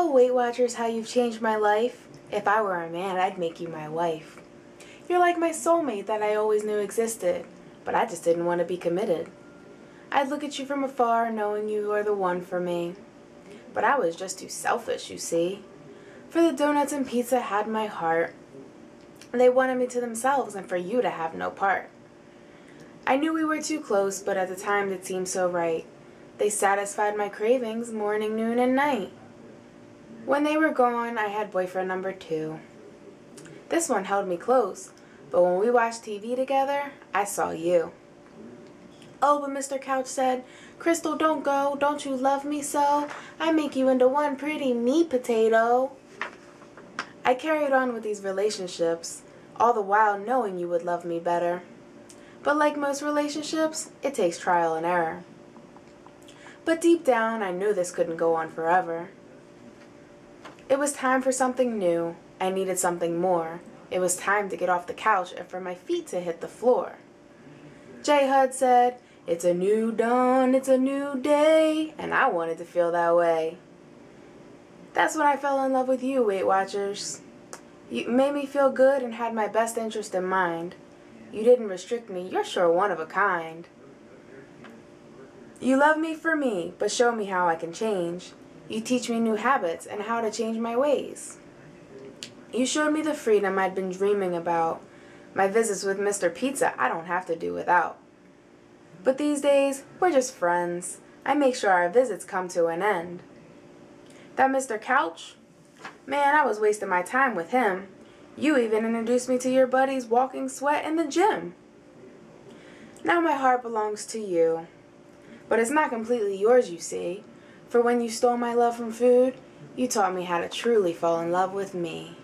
Oh, Weight Watchers, how you've changed my life. If I were a man, I'd make you my wife. You're like my soulmate that I always knew existed, but I just didn't want to be committed. I'd look at you from afar, knowing you are the one for me. But I was just too selfish, you see. For the donuts and pizza had my heart. They wanted me to themselves and for you to have no part. I knew we were too close, but at the time it seemed so right. They satisfied my cravings morning, noon, and night. When they were gone, I had boyfriend number two. This one held me close, but when we watched TV together, I saw you. Oh, but Mr. Couch said, Krystle, don't go. Don't you love me so? I make you into one pretty meat potato. I carried on with these relationships, all the while knowing you would love me better. But like most relationships, it takes trial and error. But deep down, I knew this couldn't go on forever. It was time for something new. I needed something more. It was time to get off the couch and for my feet to hit the floor. J. Hud said, It's a new dawn, it's a new day, and I wanted to feel that way. That's when I fell in love with you, Weight Watchers. You made me feel good and had my best interest in mind. You didn't restrict me, you're sure one of a kind. You love me for me, but show me how I can change. You teach me new habits and how to change my ways. You showed me the freedom I'd been dreaming about. My visits with Mr. Pizza I don't have to do without. But these days, we're just friends. I make sure our visits come to an end. That Mr. Couch? Man, I was wasting my time with him. You even introduced me to your buddies walking sweat in the gym. Now my heart belongs to you. But it's not completely yours, you see. For when you stole my love from food, you taught me how to truly fall in love with me.